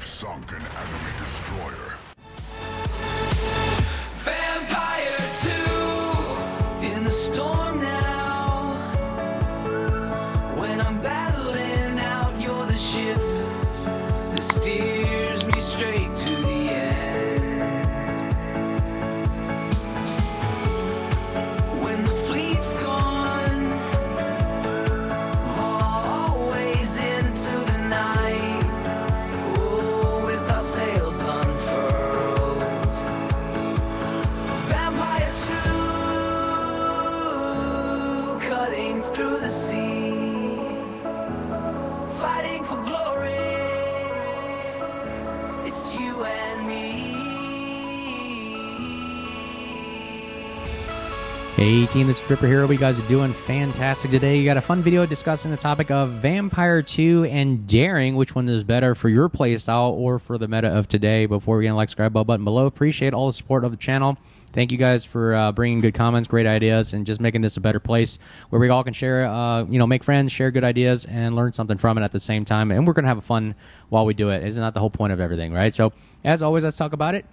We've sunk an enemy destroyer. Vampire 2 in the storm through the sea, Hey team, this is Ripper here. Hope you guys are doing fantastic today. You got a fun video discussing the topic of Vampire 2 and Daring. Which one is better for your playstyle or for the meta of today? Before we get like, subscribe button below. Appreciate all the support of the channel. Thank you guys for uh, bringing good comments, great ideas, and just making this a better place where we all can share, uh, you know, make friends, share good ideas, and learn something from it at the same time. And we're gonna have a fun while we do it. Isn't that the whole point of everything, right? So, as always, let's talk about it.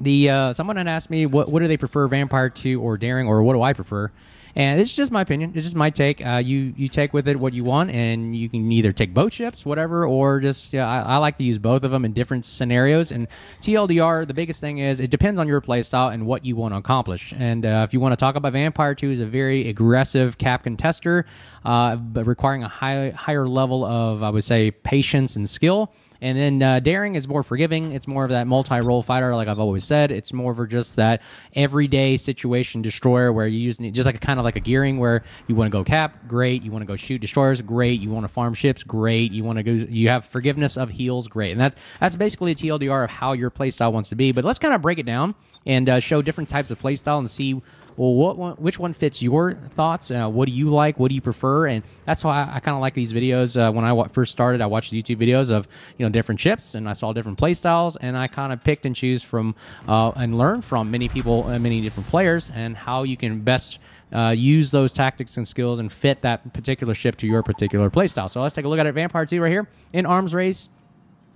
The uh, someone had asked me what what do they prefer, Vampire Two or Daring, or what do I prefer? And it's just my opinion. It's just my take. Uh, you you take with it what you want, and you can either take both ships, whatever, or just yeah. I, I like to use both of them in different scenarios. And TLDR, the biggest thing is it depends on your playstyle and what you want to accomplish. And uh, if you want to talk about Vampire Two, is a very aggressive cap contester, uh, but requiring a high higher level of I would say patience and skill. And then uh, Daring is more forgiving. It's more of that multi-role fighter, like I've always said. It's more of just that everyday situation destroyer where you use just like a kind of like a gearing where you want to go cap, great. You want to go shoot destroyers, great. You want to farm ships, great. You want to go. You have forgiveness of heals, great. And that that's basically a TLDR of how your playstyle wants to be. But let's kind of break it down and uh, show different types of playstyle and see well, what one, which one fits your thoughts? Uh, what do you like? What do you prefer? And that's why I, I kind of like these videos. Uh, when I w- first started, I watched YouTube videos of you know different chips, and I saw different play styles, and I kind of picked and choose from uh, and learned from many people, uh, many different players, and how you can best. Uh, use those tactics and skills and fit that particular ship to your particular playstyle. So let's take a look at it. Vampire 2 right here in Arms Race.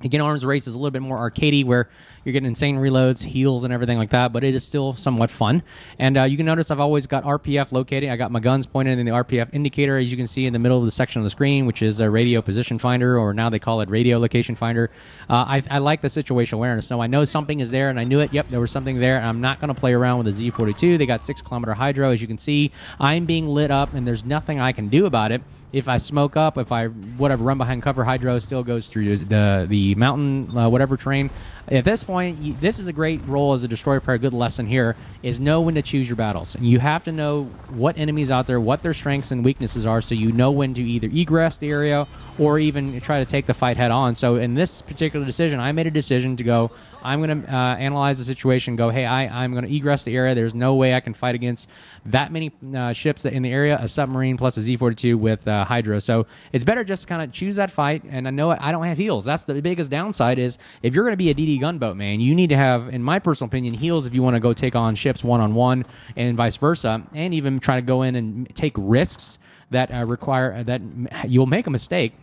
Again, Arms Race is a little bit more arcadey, where you're getting insane reloads, heals, and everything like that. But it is still somewhat fun. And uh, you can notice I've always got RPF locating. I got my guns pointed in the RPF indicator, as you can see in the middle of the section of the screen, which is a radio position finder, or now they call it radio location finder. Uh, I, I like the situation awareness. So I know something is there, and I knew it. Yep, there was something there. And I'm not going to play around with the Z42. They got six kilometer hydro, as you can see. I'm being lit up, and there's nothing I can do about it if I smoke up, if I whatever run behind cover, hydro still goes through the the mountain, uh, whatever terrain. At this point, you, this is a great role as a destroyer player. A good lesson here is know when to choose your battles, and you have to know what enemies out there, what their strengths and weaknesses are, so you know when to either egress the area or even try to take the fight head on. So in this particular decision, I made a decision to go. I'm going to uh, analyze the situation. Go, hey, I, I'm going to egress the area. There's no way I can fight against that many uh, ships in the area. A submarine plus a Z42 with uh, hydro. So it's better just kind of choose that fight. And I know I don't have heals. That's the biggest downside. Is if you're going to be a DD gunboat man, you need to have, in my personal opinion, heals if you want to go take on ships one on one, and vice versa, and even try to go in and take risks that uh, require that you'll make a mistake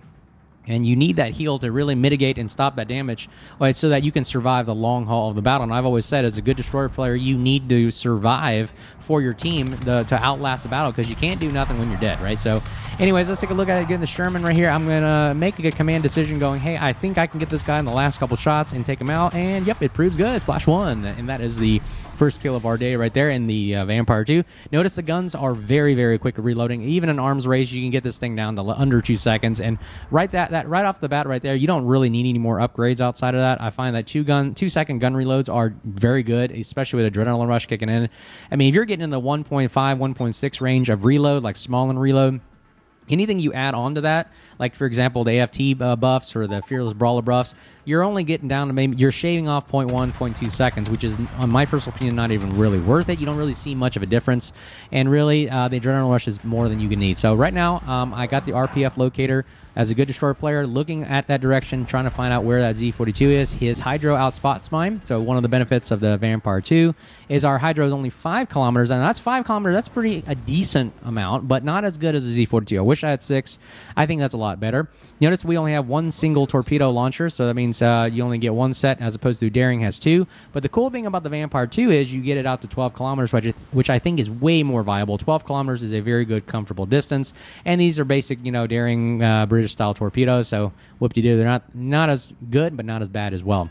and you need that heal to really mitigate and stop that damage right, so that you can survive the long haul of the battle. And I've always said, as a good destroyer player, you need to survive for your team the, to outlast the battle because you can't do nothing when you're dead, right? So, anyways, let's take a look at it again. The Sherman right here. I'm gonna make a good command decision, going, hey, I think I can get this guy in the last couple shots and take him out. And yep, it proves good. Splash one, and that is the first kill of our day right there in the uh, Vampire 2. Notice the guns are very, very quick reloading. Even in arms race, you can get this thing down to under two seconds. And right that that right off the bat right there, you don't really need any more upgrades outside of that. I find that two gun two second gun reloads are very good, especially with adrenaline rush kicking in. I mean, if you're getting in the 1.5, 1.6 range of reload, like small and reload, anything you add on to that, like for example the AFT uh, buffs or the Fearless Brawler buffs, you're only getting down to maybe you're shaving off 0.1, 0.2 seconds, which is, on my personal opinion, not even really worth it. You don't really see much of a difference, and really uh, the adrenaline rush is more than you can need. So right now, um, I got the RPF locator as a good destroyer player, looking at that direction, trying to find out where that Z42 is. His hydro outspots mine. So one of the benefits of the Vampire 2 is our hydro is only five kilometers, and that's five kilometers. That's pretty a decent amount, but not as good as the Z42. I wish I had six. I think that's a lot better. Notice we only have one single torpedo launcher, so that means uh, you only get one set as opposed to Daring has two. But the cool thing about the Vampire 2 is you get it out to 12 kilometers, which, which I think is way more viable. 12 kilometers is a very good, comfortable distance, and these are basic, you know, Daring uh, British style torpedoes. So whoop de doo, they're not not as good, but not as bad as well.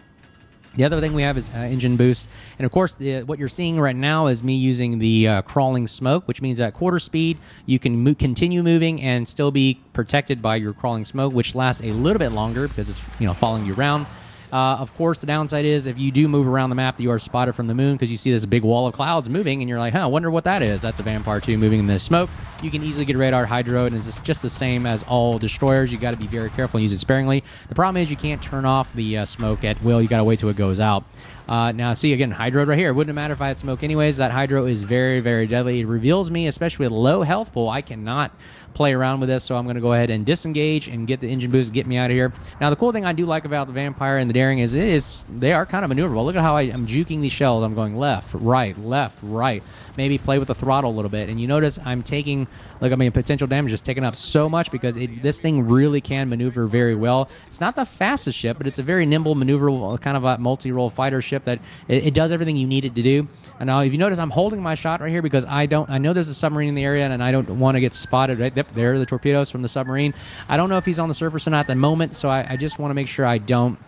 The other thing we have is uh, engine boost. And of course, the, what you're seeing right now is me using the uh, crawling smoke, which means at quarter speed, you can mo- continue moving and still be protected by your crawling smoke, which lasts a little bit longer because it's you know following you around. Uh, of course, the downside is if you do move around the map, you are spotted from the moon because you see this big wall of clouds moving, and you're like, huh, I wonder what that is. That's a Vampire 2 moving in the smoke. You can easily get radar hydro, and it's just the same as all destroyers. You got to be very careful and use it sparingly. The problem is you can't turn off the uh, smoke at will. You got to wait till it goes out. Uh, now, see again, hydro right here. It wouldn't matter if I had smoke anyways. That hydro is very, very deadly. It reveals me, especially with low health pool. I cannot play around with this, so I'm going to go ahead and disengage and get the engine boost, get me out of here. Now, the cool thing I do like about the Vampire and the Daring is it is they are kind of maneuverable. Look at how I, am juking these shells. I'm going left, right, left, right. Maybe play with the throttle a little bit, and you notice I'm taking like I mean potential damage is taken up so much because it, this thing really can maneuver very well. It's not the fastest ship, but it's a very nimble, maneuverable kind of a multi-role fighter ship that it, it does everything you need it to do. And now, if you notice, I'm holding my shot right here because I don't. I know there's a submarine in the area, and I don't want to get spotted. Right there, there are the torpedoes from the submarine. I don't know if he's on the surface or not at the moment, so I, I just want to make sure I don't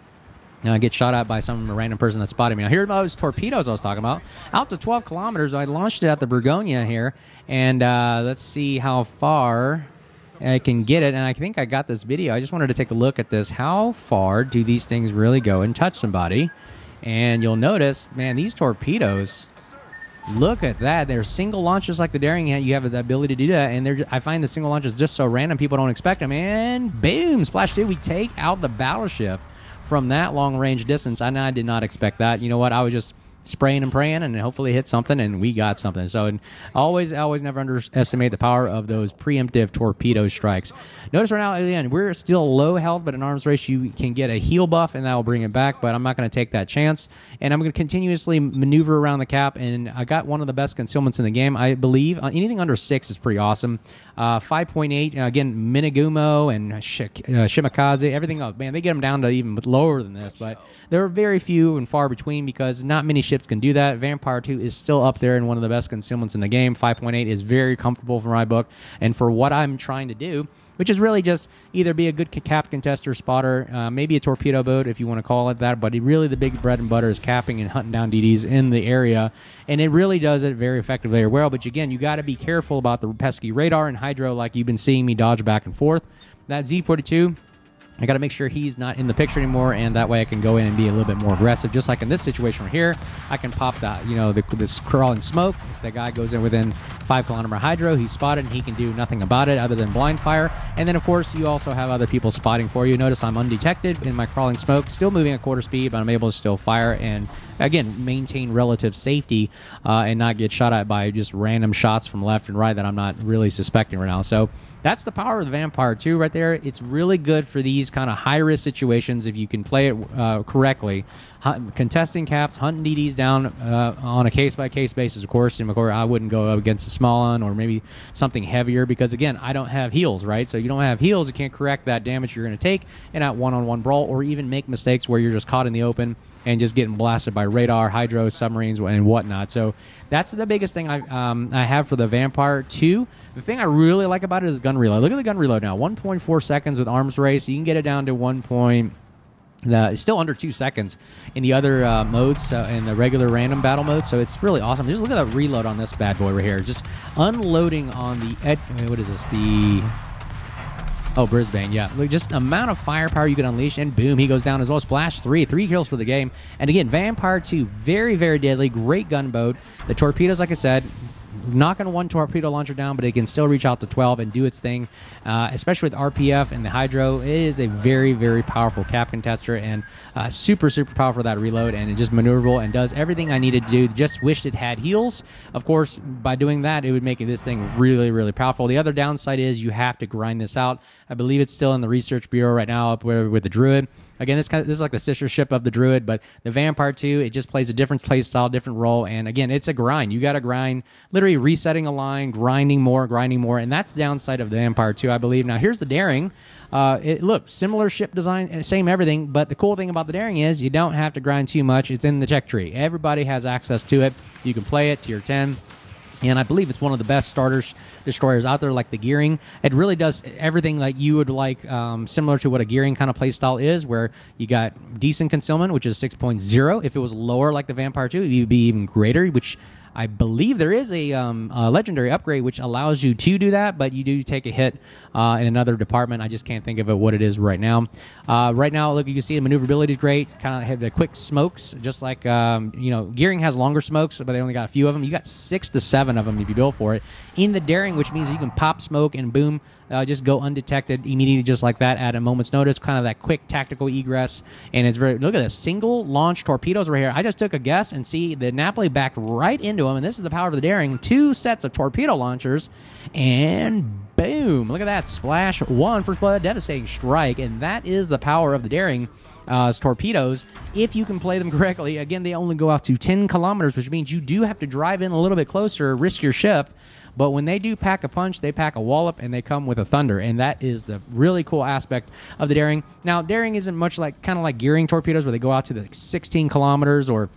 uh, get shot at by some random person that spotted me. Now, here's those torpedoes I was talking about. Out to 12 kilometers, I launched it at the Bourgogne here, and uh, let's see how far I can get it. And I think I got this video. I just wanted to take a look at this. How far do these things really go and touch somebody? And you'll notice, man, these torpedoes. Look at that. They're single launches like the Daring You have the ability to do that. And they're just, I find the single launches just so random. People don't expect them. And boom, splash two. We take out the battleship from that long range distance. I, I did not expect that. You know what? I was just spraying and praying and hopefully hit something and we got something. So and always always never underestimate the power of those preemptive torpedo strikes. Notice right now again we're still low health but in arms race you can get a heal buff and that will bring it back but i'm not going to take that chance. And i'm going to continuously maneuver around the cap and i got one of the best concealments in the game. I believe uh, anything under six is pretty awesome. Uh, 5.8 uh, again Minigimu and Sh- uh, Shimakaze everything else man they get them down to even lower than this but there are very few and far between because not many ships can do that. Vampire 2 is still up there and one of the best concealments in the game. 5.8 is very comfortable for my book and for what I'm trying to do which is really just either be a good cap contester spotter, uh, maybe a torpedo boat if you want to call it that. But really, the big bread and butter is capping and hunting down DDs in the area, and it really does it very effectively or well. But again, you got to be careful about the pesky radar and hydro, like you've been seeing me dodge back and forth. That Z42 I got to make sure he's not in the picture anymore, and that way I can go in and be a little bit more aggressive. Just like in this situation right here, I can pop that, you know, the, this crawling smoke. If the guy goes in within five kilometer hydro, he's spotted, and he can do nothing about it other than blind fire. And then, of course, you also have other people spotting for you. Notice I'm undetected in my crawling smoke, still moving at quarter speed, but I'm able to still fire and again maintain relative safety uh, and not get shot at by just random shots from left and right that I'm not really suspecting right now. So that's the power of the Vampire 2 right there. It's really good for these kind of high risk situations if you can play it uh, correctly. Hunt, contesting caps, hunting DDs down uh, on a case by case basis, of course. And of course, I wouldn't go up against a Småland or maybe something heavier because, again, I don't have heals, right? So you don't have heals, you can't correct that damage you're going to take in that one on one brawl or even make mistakes where you're just caught in the open and just getting blasted by radar, hydro, submarines, and whatnot. So that's the biggest thing I um, I have for the Vampire 2. The thing I really like about it is gun reload. Look at the gun reload now 1.4 seconds with arms race. You can get it down to 1. Point, the, it's still under two seconds in the other uh, modes, uh, in the regular random battle mode. So it's really awesome. Just look at the reload on this bad boy right here. Just unloading on the ed- what is this? The Oh, Brisbane, yeah. Look, just amount of firepower you can unleash, and boom, he goes down as well. Splash three, three kills for the game. And again, Vampire 2, very, very deadly, great gunboat. The torpedoes, like I said, knocking one torpedo launcher down, but it can still reach out to 12 and do its thing. Uh, especially with RPF and the Hydro, it is a very, very powerful cap contester and uh, super, super powerful that reload. And it just maneuverable and does everything I needed to do. Just wished it had heals. Of course, by doing that, it would make this thing really, really powerful. The other downside is you have to grind this out. I believe it's still in the research bureau right now up with the Druid Again, this kind of this is like the sister ship of the Druid, but the Vampire 2, it just plays a different play style, different role, and again, it's a grind. You got to grind, literally resetting a line, grinding more, grinding more, and that's the downside of the Vampire 2, I believe. Now, here's the Daring. Uh, it look similar ship design, uh, same everything, but the cool thing about the Daring is you don't have to grind too much. It's in the tech tree. Everybody has access to it. You can play it tier 10 and I believe it's one of the best starters destroyers out there, like the gearing. It really does everything like you would like, um, similar to what a gearing kind of playstyle is, where you got decent concealment, which is 6.0. If it was lower, like the Vampire 2, it would be even greater, which I believe there is a, um, a, legendary upgrade which allows you to do that, but you do take a hit uh, in another department. I just can't think of it what it is right now. Uh, right now, look, you can see the maneuverability is great. Kind of have the quick smokes, just like um, you know, Gearing has longer smokes, but they only got a few of them. You got six to seven of them if you build for it. In the Daring, which means you can pop smoke and boom, uh, just go undetected immediately, just like that, at a moment's notice. Kind of that quick tactical egress, and it's very. Look at this single launch torpedoes right here. I just took a guess and see the Napoli backed right into them, and this is the power of the Daring. Two sets of torpedo launchers, and boom! Look at that splash one first blood, devastating strike, and that is the power of the Daring. Uh, torpedoes, if you can play them correctly, again, they only go out to 10 kilometers, which means you do have to drive in a little bit closer, risk your ship, but when they do pack a punch, they pack a wallop and they come with a thunder. And that is the really cool aspect of the Daring. Now, Daring isn't much like kind of like gearing torpedoes where they go out to the 16 kilometers or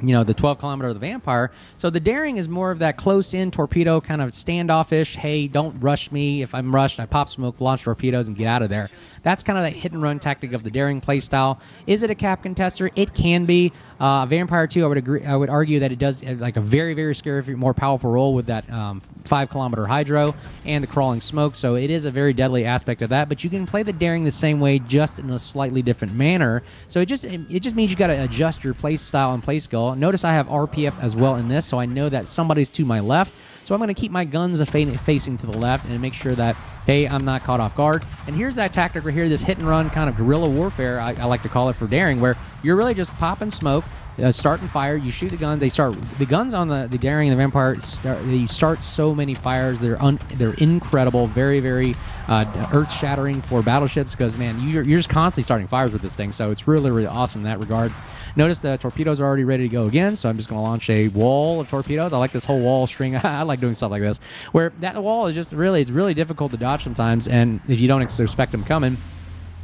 you know the 12 kilometer of the vampire. So the daring is more of that close in torpedo kind of standoffish hey don't rush me. If i'm rushed i pop smoke launch torpedoes and get out of there. That's kind of that hit and run tactic of the daring play style is it a cap contester? It can be uh, vampire 2 i would agree i would argue that it does uh, like a very very scary more powerful role with that um, five kilometer hydro and the crawling smoke. So it is a very deadly aspect of that but you can play the daring the same way just in a slightly different manner. So it just it just means you got to adjust your play style and play skill. Notice I have RPF as well in this, so I know that somebody's to my left. So I'm going to keep my guns facing to the left and make sure that, hey, I'm not caught off guard. And here's that tactic right here, this hit and run kind of guerrilla warfare, I, I like to call it for daring, where you're really just popping smoke, uh, starting fire. You shoot the guns. They start the guns on the the daring and the vampire. Start, they start so many fires. They're un, they're incredible. Very very uh, earth shattering for battleships because man, you're, you're just constantly starting fires with this thing. So it's really really awesome in that regard. Notice the torpedoes are already ready to go again, so I'm just going to launch a wall of torpedoes. I like this whole wall string. I like doing stuff like this, where that wall is just really, it's really difficult to dodge sometimes, and if you don't expect them coming.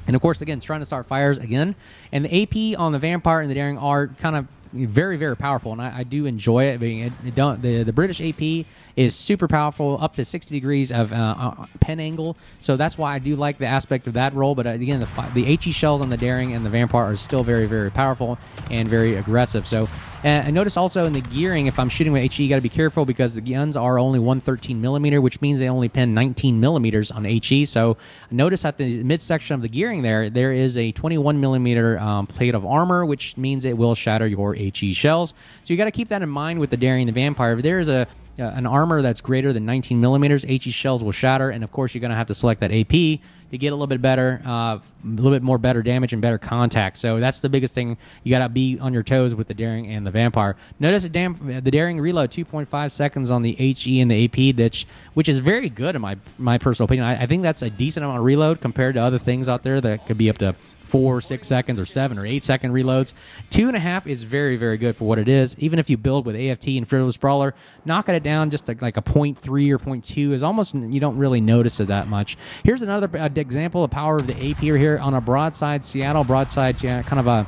And of course, again, it's trying to start fires again. And the AP on the Vampire and the Daring are kind of very very powerful and I, I do enjoy it. Being don't the the British AP is super powerful, up to sixty degrees of uh, uh, pen angle. So that's why I do like the aspect of that role. But uh, again, the the HE shells on the Daring and the Vampire are still very very powerful and very aggressive. So and I notice also in the gearing, if I'm shooting with HE, you got to be careful because the guns are only 113 millimeter, which means they only pin 19 millimeters on HE. So notice at the midsection of the gearing there, there is a 21 millimeter um, plate of armor, which means it will shatter your HE shells. So you got to keep that in mind with the Daring the Vampire. There is a uh, an armor that's greater than 19 millimeters, HE shells will shatter, and of course you're going to have to select that AP to get a little bit better, uh, a little bit more better damage and better contact. So that's the biggest thing. You got to be on your toes with the Daring and the Vampire. Notice the, dam- the Daring reload 2.5 seconds on the HE and the AP, which, which is very good in my my personal opinion. I, I think that's a decent amount of reload compared to other things out there that could be up to four, six seconds, or seven or eight second reloads. Two and a half is very, very good for what it is. Even if you build with AFT and Fearless Brawler, knocking it down just like a 0.3 or 0.2 is almost, you don't really notice it that much. Here's another uh, example of power of the AP here on a broadside, Seattle broadside, yeah, kind of a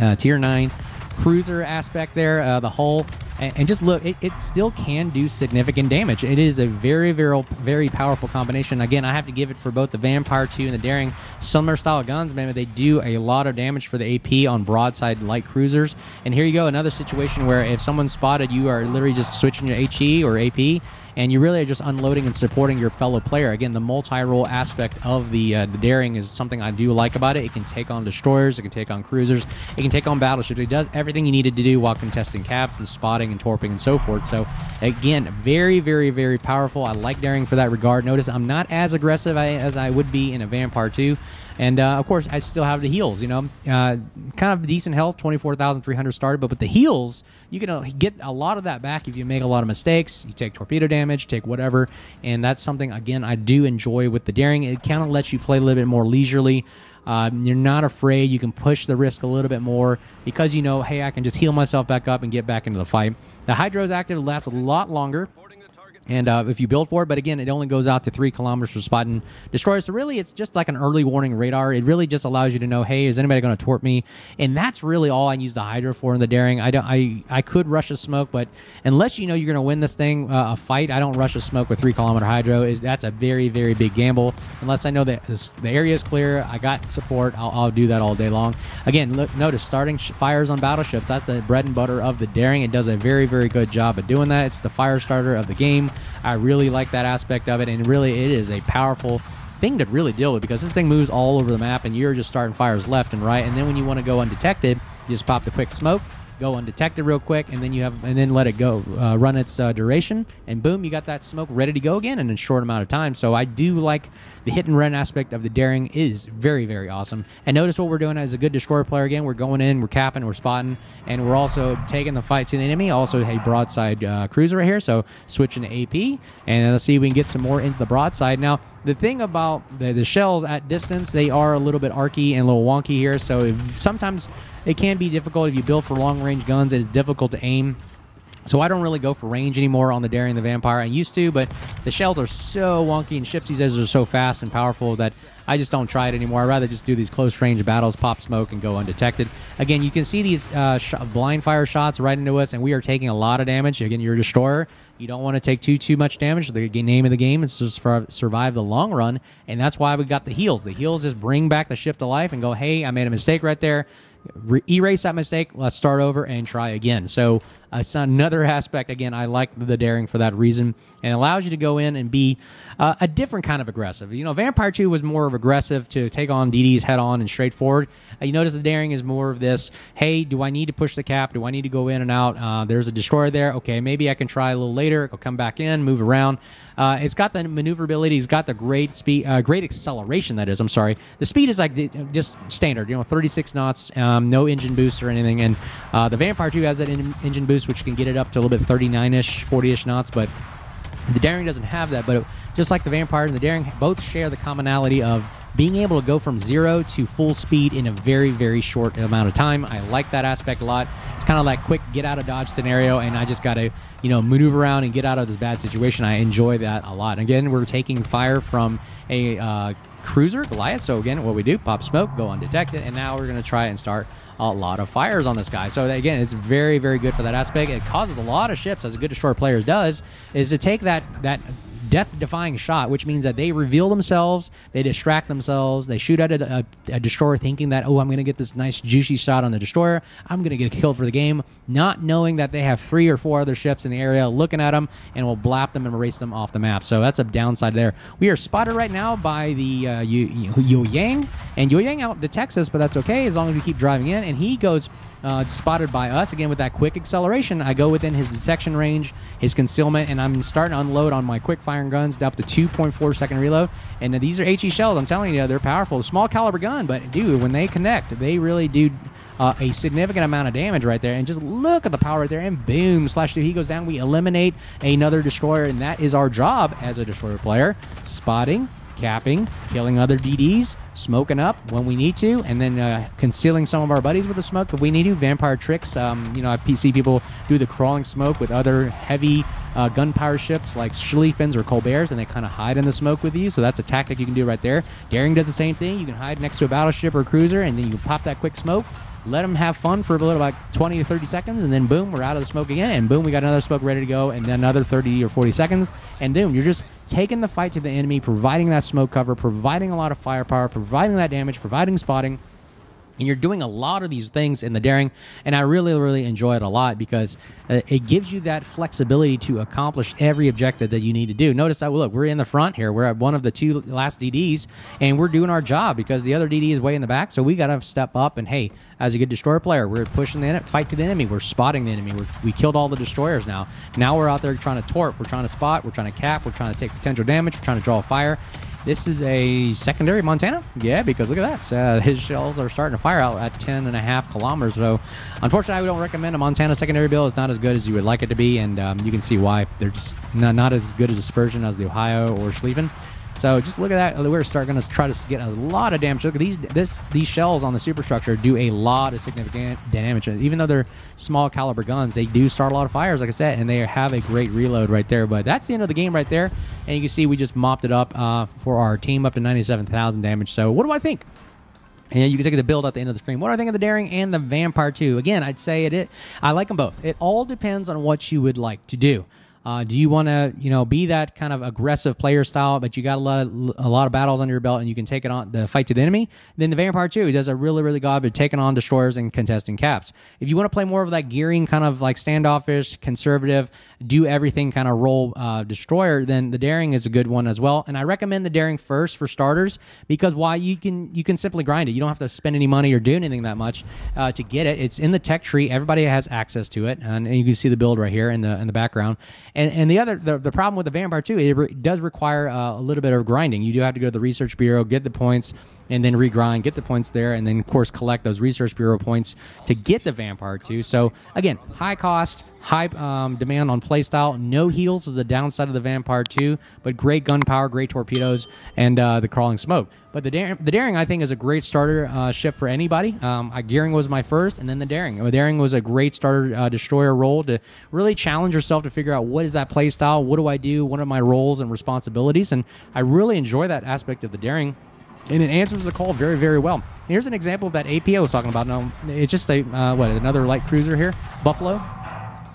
uh, tier 9 cruiser aspect there, uh, the hull and, and just look, it, it, still can do significant damage. It is a very, very, very powerful combination. Again, I have to give it for both the Vampire 2 and the Daring. Similar style guns, man, they do a lot of damage for the AP on broadside light cruisers. And here you go, another situation where if someone's spotted, you are literally just switching your HE or AP and you really are just unloading and supporting your fellow player. Again, the multi-role aspect of the uh, the daring is something I do like about it. It can take on destroyers, it can take on cruisers, it can take on battleships. It does everything you needed to do while contesting caps and spotting and torping and so forth. So again, very, very, very powerful. I like daring for that regard. Notice I'm not as aggressive as I would be in a Vampire 2. And uh, of course, I still have the heals. You know, uh, kind of decent health, twenty four thousand three hundred started. But with the heals, you can uh, get a lot of that back if you make a lot of mistakes. You take torpedo damage, take whatever, and that's something again I do enjoy with the daring. It kind of lets you play a little bit more leisurely. Um, you're not afraid. You can push the risk a little bit more because you know, hey, I can just heal myself back up and get back into the fight. The Hydro is active, lasts a lot longer. And uh, if you build for it, but again, it only goes out to three kilometers for spotting destroyers. So really, it's just like an early warning radar. It really just allows you to know, hey, is anybody going to torp me? And that's really all I use the Hydro for in the daring. I don't, I, I could rush a smoke, but unless you know you're going to win this thing uh, a fight, I don't rush a smoke with three kilometer Hydro. Is that's a very very big gamble. Unless I know that this, the area is clear, I got support. I'll, I'll do that all day long. Again, look, notice starting fires on battleships. That's the bread and butter of the daring. It does a very very good job of doing that. It's the fire starter of the game. I really like that aspect of it, and really, it is a powerful thing to really deal with because this thing moves all over the map, and you're just starting fires left and right. And then when you want to go undetected, you just pop the quick smoke, go undetected real quick, and then you have, and then let it go, uh, run its uh, duration, and boom, you got that smoke ready to go again in a short amount of time. So I do like the hit and run aspect of the daring is very very awesome. And notice what we're doing as a good destroyer player again. We're going in, we're capping, we're spotting, and we're also taking the fight to the enemy. Also a broadside uh, cruiser right here, so switching to AP, and let's see if we can get some more into the broadside now. The thing about the, the shells at distance, they are a little bit arky and a little wonky here, so sometimes it can be difficult if you build for long range guns. It is difficult to aim. So I don't really go for range anymore on the Daring the Vampire. I used to, but the shells are so wonky and Shipsy's are so fast and powerful that I just don't try it anymore. I'd rather just do these close range battles, pop smoke, and go undetected. Again, you can see these uh, blind fire shots right into us, and we are taking a lot of damage. Again, you're a destroyer. You don't want to take too too much damage. The name of the game is just for survive the long run, and that's why we got the heals. The heals just bring back the ship to life and go, hey, I made a mistake right there re- erase that mistake. Let's start over and try again. So it's another aspect. Again, I like the daring for that reason, and allows you to go in and be uh, a different kind of aggressive. You know, Vampire Two was more of aggressive to take on DDs head on and straightforward. Uh, you notice the daring is more of this. Hey, do I need to push the cap? Do I need to go in and out? Uh, there's a destroyer there. Okay, maybe I can try a little later. I'll come back in, move around. Uh, it's got the maneuverability. It's got the great speed, uh, great acceleration. That is, I'm sorry. The speed is like the, just standard. You know, 36 knots, um, no engine boost or anything. And uh, the Vampire 2 has that en- engine boost, which can get it up to a little bit 39ish, 40ish knots. But the Daring doesn't have that. But it, just like the Vampire and the Daring, both share the commonality of being able to go from zero to full speed in a very, very short amount of time. I like that aspect a lot. It's kind of like quick get out of dodge scenario, and I just got to, you know, maneuver around and get out of this bad situation. I enjoy that a lot. Again, we're taking fire from a uh, cruiser, Goliath. So again, what we do, pop smoke, go undetected, and now we're going to try and start a lot of fires on this guy. So again, it's very, very good for that aspect. It causes a lot of ships, as a good destroyer player does, is to take that that death-defying shot, which means that they reveal themselves, they distract themselves, they shoot at a, a, a destroyer thinking that oh, I'm going to get this nice juicy shot on the destroyer, I'm going to get killed for the game, not knowing that they have three or four other ships in the area looking at them and will blap them and erase them off the map. So that's a downside there. We are spotted right now by the uh, Yueyang, and Yueyang out detects us, but that's okay as long as we keep driving in, and he goes uh, spotted by us. Again, with that quick acceleration, I go within his detection range, his concealment, and I'm starting to unload on my quick firing guns up to 2.4 second reload. And these are HE shells. I'm telling you, they're powerful. Small caliber gun, but dude, when they connect, they really do. Uh, a significant amount of damage right there, and just look at the power right there, and boom, slash dude, he goes down. We eliminate another destroyer, and that is our job as a destroyer player: spotting, capping, killing other DDs, smoking up when we need to, and then uh, concealing some of our buddies with the smoke if we need to. Vampire tricks. Um, you know, I see people do the crawling smoke with other heavy uh, gunpowder ships like Schlieffens or Colberts, and they kind of hide in the smoke with you. So that's a tactic you can do right there. Daring does the same thing. You can hide next to a battleship or cruiser, and then you pop that quick smoke. Let them have fun for a little about 20 to 30 seconds, and then boom, we're out of the smoke again, and boom, we got another smoke ready to go, and then another 30 or 40 seconds, and boom, you're just taking the fight to the enemy, providing that smoke cover, providing a lot of firepower, providing that damage, providing spotting. And you're doing a lot of these things in the daring, and I really, really enjoy it a lot because uh, it gives you that flexibility to accomplish every objective that you need to do. Notice that look, we're in the front here. We're at one of the two last DDs, and we're doing our job because the other DD is way in the back. So we got to step up and hey, as a good destroyer player, we're pushing the fight to the enemy. We're spotting the enemy. We're, we killed all the destroyers now. Now we're out there trying to torp. We're trying to spot. We're trying to cap. We're trying to take potential damage. We're trying to draw fire. This is a secondary Montana. Yeah, because look at that. Uh, his shells are starting to fire out at 10 and a half kilometers. So, unfortunately, I don't recommend a Montana secondary bill. It's not as good as you would like it to be, and um, you can see why. They're just not, as good as dispersion as the Ohio or Schlieffen. So just look at that. We're starting to try to get a lot of damage. Look at these this these shells on the superstructure do a lot of significant damage. Even though they're small caliber guns, they do start a lot of fires, like I said, and they have a great reload right there. But that's the end of the game right there. And you can see we just mopped it up uh, for our team up to 97,000 damage. So what do I think? And you can take the build at the end of the screen. What do I think of the Daring and the Vampire 2? Again, I'd say it, it I like them both. It all depends on what you would like to do. Uh, do you want to, you know, be that kind of aggressive player style, but you got a lot, of, a lot of battles under your belt, and you can take it on the fight to the enemy? Then the Vampire 2 does a really, really good job of taking on destroyers and contesting caps. If you want to play more of that gearing, kind of like standoffish, conservative, do everything kind of role uh, destroyer, then the Daring is a good one as well. And I recommend the Daring first for starters because why you can you can simply grind it. You don't have to spend any money or do anything that much uh, to get it. It's in the tech tree. Everybody has access to it, and, and you can see the build right here in the in the background. And and the other the, the problem with the Vampire too, it re- does require uh, a little bit of grinding. You do have to go to the research bureau, get the points, and then regrind, get the points there, and then of course collect those research bureau points to get the Vampire 2. So again, high cost, high um, demand on playstyle. No heals is the downside of the Vampire 2, but great gunpowder, great torpedoes, and uh, the crawling smoke. But the, the Daring, I think, is a great starter uh, ship for anybody. Um, uh, Gearing was my first, and then the Daring. The Daring was a great starter uh, destroyer role to really challenge yourself to figure out what is that playstyle, what do I do, what are my roles and responsibilities, and I really enjoy that aspect of the Daring and it answers the call very, very well. Here's an example of that AP I was talking about. Now, it's just a uh, what another light cruiser here, Buffalo,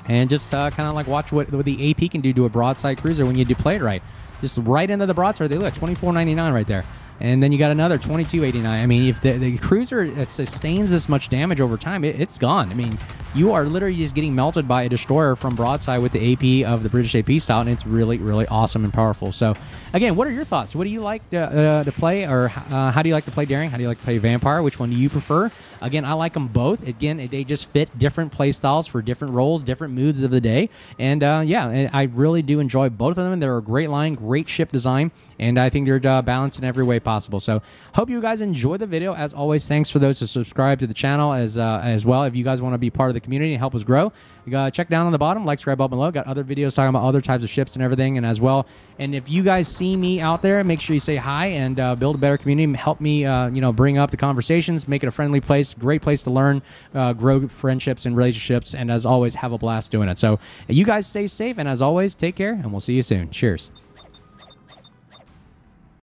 and just uh, kind of like watch what, what the AP can do to a broadside cruiser when you do play it right. Just right into the broadside. They look 24.99 right there and then you got another 2289 i mean if the, the cruiser sustains this much damage over time it, has gone. I mean you are literally just getting melted by a destroyer from broadside with the ap of the british ap style and it's really really awesome and powerful. So again what are your thoughts? What do you like to, uh, to play or uh, how do you like to play daring? How do you like to play vampire? Which one do you prefer? Again i like them both. Again they just fit different play styles for different roles different moods of the day. And uh, yeah i really do enjoy both of them. They're a great line great ship design and i think they're uh, balanced in every way possible. So hope you guys enjoy the video. As always, thanks for those who subscribe to the channel as uh, as well. If you guys want to be part of the community and help us grow, you got check down on the bottom, like, subscribe up below. Got other videos talking about other types of ships and everything, and as well. And if you guys see me out there, make sure you say hi and uh, build a better community. Help me, uh, you know, bring up the conversations, make it a friendly place, great place to learn, uh, grow friendships and relationships, and as always, have a blast doing it. So you guys stay safe, and as always, take care, and we'll see you soon. Cheers.